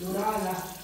有答案的